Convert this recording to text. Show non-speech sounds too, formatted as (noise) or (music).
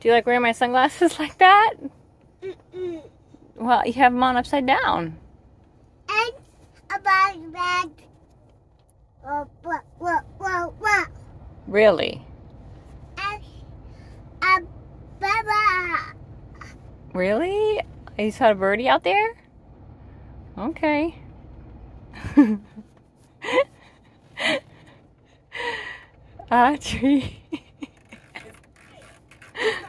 Do you like wearing my sunglasses (laughs) like that? Mm-mm. Well, you have them on upside down. And about that. Really? And a. Really? You saw a birdie out there? Okay. (laughs) ah, tree. (laughs)